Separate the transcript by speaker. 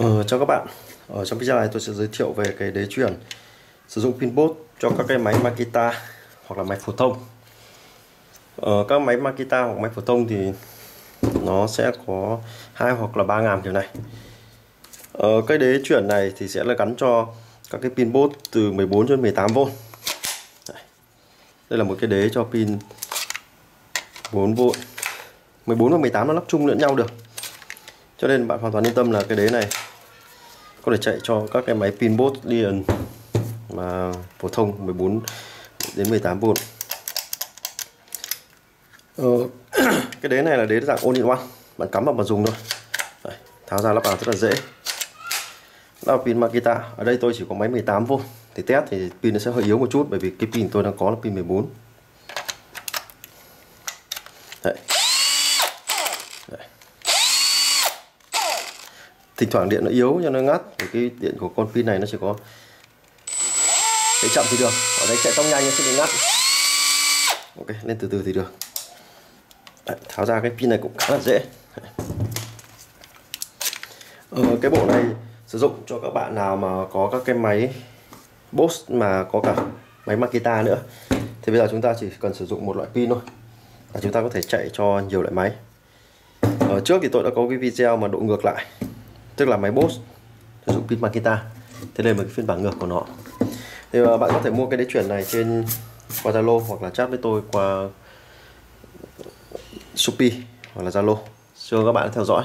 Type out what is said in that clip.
Speaker 1: Ờ, chào các bạn. Ở trong video này tôi sẽ giới thiệu về cái đế chuyển sử dụng pin bot cho các cái máy Makita hoặc là máy phổ thông. Ở các máy Makita hoặc máy phổ thông thì nó sẽ có hai hoặc là ba ngàm kiểu này. Ở cái đế chuyển này thì sẽ là gắn cho các cái pin bot từ 14 cho đến 18V đây. Là một cái đế cho pin 4V 14 và 18 nó lắp chung lẫn nhau được. Cho nên bạn hoàn toàn yên tâm là cái đế này có thể chạy cho các cái máy pin bot điền mà phổ thông 14 đến 18V ờ, cái đế này là đế dạng ôn in one. Bạn cắm vào mà dùng thôi. Đấy, tháo ra lắp vào rất là dễ. Đó là pin Makita. Ở đây tôi chỉ có máy 18V thì test thì pin nó sẽ hơi yếu một chút bởi vì cái pin tôi đang có là pin 14 Đấy. Thỉnh thoảng điện nó yếu cho nó ngắt thì cái điện của con pin này nó chỉ có chạy chậm thì được. Ở đây chạy trong nhanh nó sẽ bị ngắt. Ok lên từ từ thì được. Đấy, tháo ra cái pin này cũng khá là dễ. Ờ, cái bộ này sử dụng cho các bạn nào mà có các cái máy Bosch mà có cả máy Makita nữa. Thì bây giờ chúng ta chỉ cần sử dụng một loại pin thôi. Và chúng ta có thể chạy cho nhiều loại máy. Ở trước thì tôi đã có cái video mà độ ngược lại tức là máy Bose. Sử dụng pin Makita thế đây là cái phiên bản ngược của nó. Thì uh, bạn có thể mua cái đế chuyển này trên qua Zalo hoặc là chat với tôi qua Shopee hoặc là Zalo. Xin các bạn theo dõi.